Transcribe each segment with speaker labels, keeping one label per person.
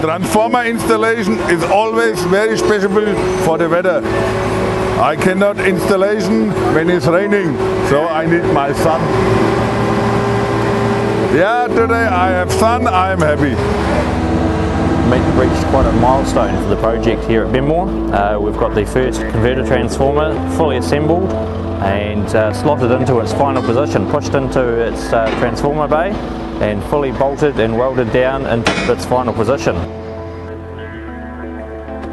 Speaker 1: Transformer installation is always very special for the weather. I cannot installation when it's raining, so I need my sun. Yeah, today I have sun, I am happy.
Speaker 2: Reached quite a milestone for the project here at Benmore. Uh, we've got the first converter transformer fully assembled and uh, slotted into its final position, pushed into its uh, transformer bay and fully bolted and welded down into its final position.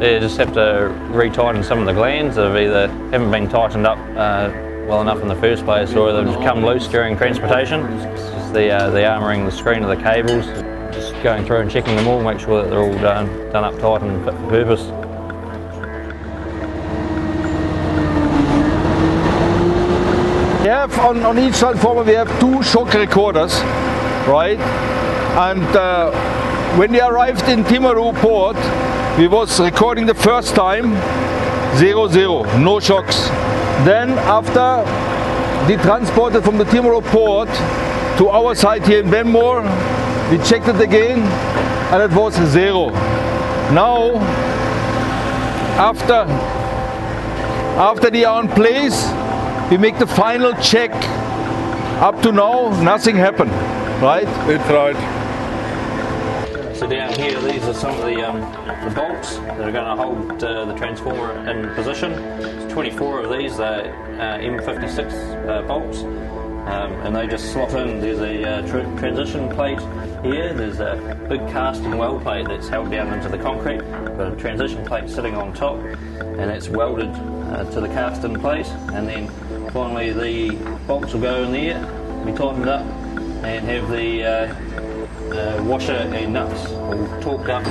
Speaker 2: You just have to retighten some of the glands that have either haven't been tightened up uh, well enough in the first place or they've come loose during transportation. It's the, uh, the armouring the screen of the cables, just going through and checking them all, make sure that they're all done, done up tight and fit for purpose.
Speaker 3: Have on, on each transformer we have two shock recorders, right? And uh, when we arrived in Timaru port, we was recording the first time zero zero, no shocks. Then after they transported from the Timaru port to our site here in Benmore, we checked it again and it was zero. Now after after they are in place, we make the final check. Up to now, nothing happened, right?
Speaker 1: It's right.
Speaker 2: So down here, these are some of the, um, the bolts that are going to hold uh, the transformer in position. There's 24 of these, they're uh, M56 uh, bolts, um, and they just slot in. There's a uh, tr- transition plate here, there's a big casting weld plate that's held down into the concrete, got a transition plate sitting on top, and it's welded uh, to the cast-in plate, and then finally the bolts will go in there, be tightened up, and have the uh, uh, washer and nuts all torqued up.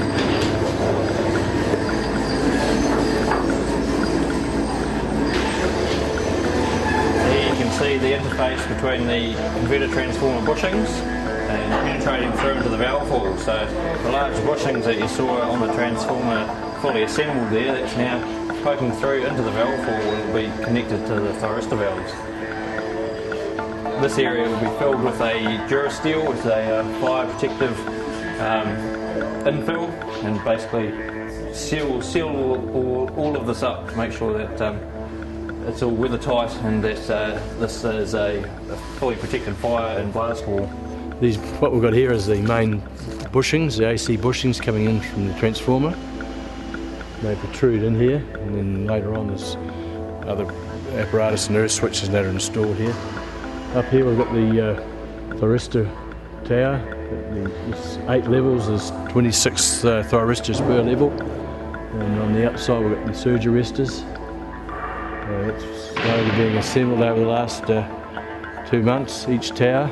Speaker 2: There you can see the interface between the converter transformer bushings and penetrating through into the valve hall. So the large bushings that you saw on the transformer fully assembled there, that's now poking through into the valve hall and will be connected to the thyristor valves. This area will be filled with a Durasteel with a uh, fire protective um, infill and basically seal, seal all, all, all of this up to make sure that um, it's all weather tight and that uh, this is a, a fully protected fire and blast wall.
Speaker 4: These, what we've got here is the main bushings, the AC bushings coming in from the transformer. They protrude in here, and then later on there's other apparatus and earth switches that are installed here. Up here we've got the uh, thyristor tower. It's eight levels, there's 26 uh, thyristors per level. And on the outside we've got the surge arrestors. Uh, it's slowly being assembled over the last uh, two months, each tower.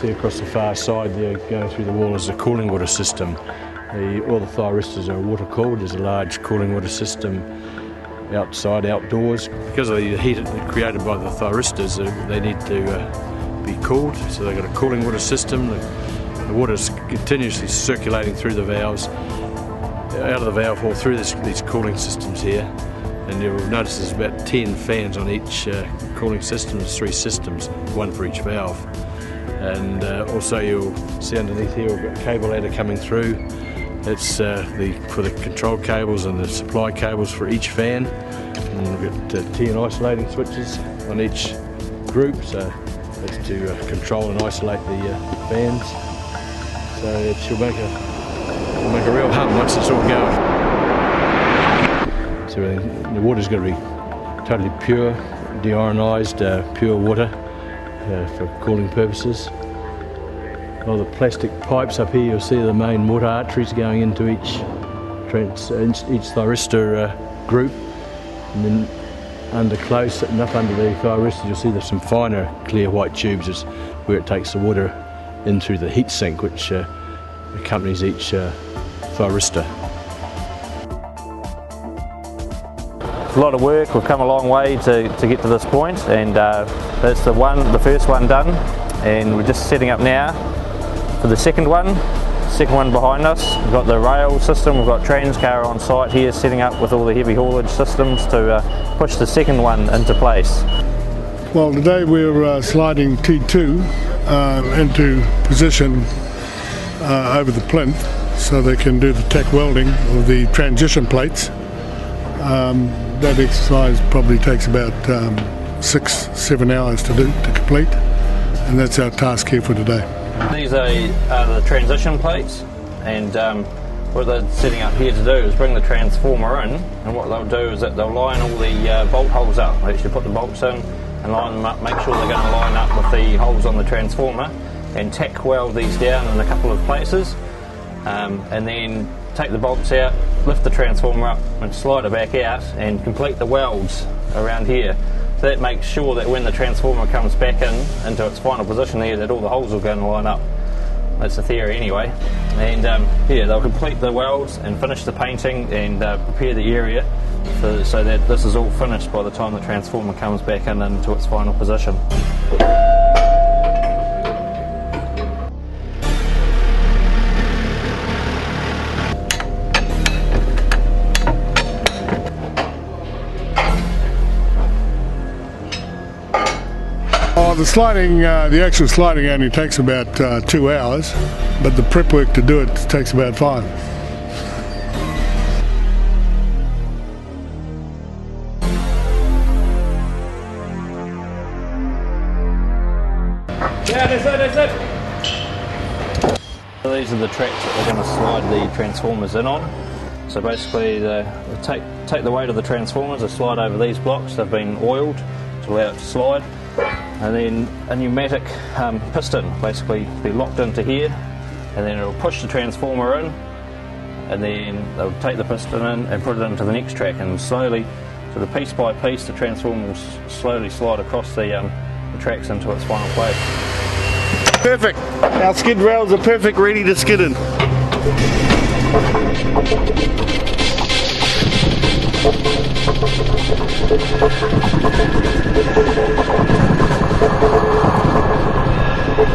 Speaker 4: See across the far side there, going through the wall is a cooling water system. The, all the thyristors are water cooled. There's a large cooling water system outside, outdoors. Because of the heat created by the thyristors, uh, they need to uh, be cooled. So they've got a cooling water system. The, the water is continuously circulating through the valves, out of the valve hall through this, these cooling systems here. And you'll notice there's about 10 fans on each uh, cooling system. There's three systems, one for each valve. And uh, also you'll see underneath here we've got a cable ladder coming through. It's uh, the for the control cables and the supply cables for each fan. And we've got uh, T and isolating switches on each group, so that's to uh, control and isolate the uh, fans. So it should make a will make a real hum once it's all going. So uh, the water's going to be totally pure, deionized, uh, pure water uh, for cooling purposes. All the plastic pipes up here, you'll see the main water arteries going into each trans, each, thyristor uh, group. And then under close, and up under the thyristor, you'll see there's some finer clear white tubes is where it takes the water in through the heat sink, which uh, accompanies each uh, thyristor.
Speaker 2: It's a lot of work. We've come a long way to, to get to this point, and uh, that's the one, the first one done, and we're just setting up now for the second one. second one behind us. We've got the rail system, we've got Transcar on site here setting up with all the heavy haulage systems to uh, push the second one into place.
Speaker 5: Well, today we're uh, sliding T2 uh, into position uh, over the plinth so they can do the tack welding of the transition plates. Um, that exercise probably takes about um, six, seven hours to do to complete, and that's our task here for today.
Speaker 2: These are uh, the transition plates, and um, what they're setting up here to do is bring the transformer in, and what they'll do is that they'll line all the uh, bolt holes up. They actually put the bolts in and line them up, make sure they're going to line up with the holes on the transformer, and tack weld these down in a couple of places, um, and then take the bolts out, lift the transformer up, and slide it back out, and complete the welds around here. So that makes sure that when the transformer comes back in into its final position there, that all the holes will go and line up. That's the theory anyway. And um, yeah, they'll complete the welds and finish the painting and uh, prepare the area so, so that this is all finished by the time the transformer comes back in into its final position.
Speaker 5: The sliding, uh, the actual sliding only takes about uh, two hours, but the prep work to do it takes about five.
Speaker 2: So These are the tracks that we're going to slide the transformers in on. So basically, they they take take the weight of the transformers, they slide over these blocks. They've been oiled to allow it to slide, and then a pneumatic um, piston basically be locked into here, and then it'll push the transformer in, and then they'll take the piston in and put it into the next track, and slowly, sort of piece by piece, the transformer will slowly slide across the, um, the tracks into its final place.
Speaker 6: Perfect. Our skid rails are perfect, ready to skid in.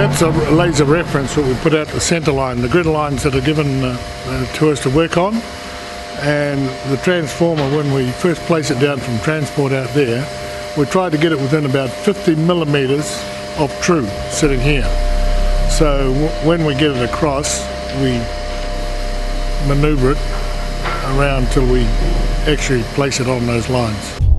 Speaker 5: That's a laser reference that we put out the centre line, the grid lines that are given uh, uh, to us to work on. And the transformer, when we first place it down from transport out there, we try to get it within about 50 millimetres of true sitting here. So when we get it across, we manoeuvre it around till we actually place it on those lines.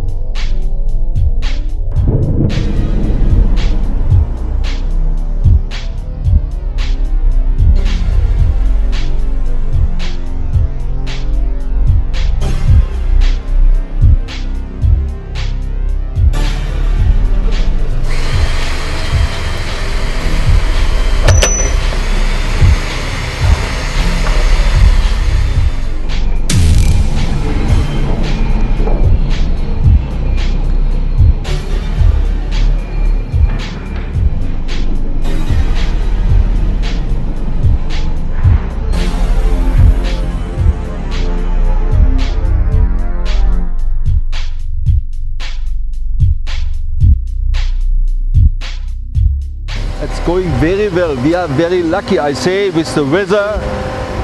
Speaker 3: Going very well. We are very lucky, I say, with the weather,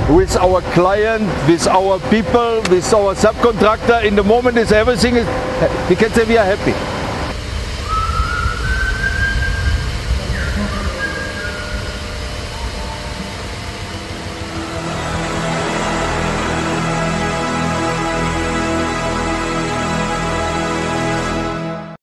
Speaker 3: with our client, with our people, with our subcontractor. In the moment, is everything is. We can say we are happy.